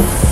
you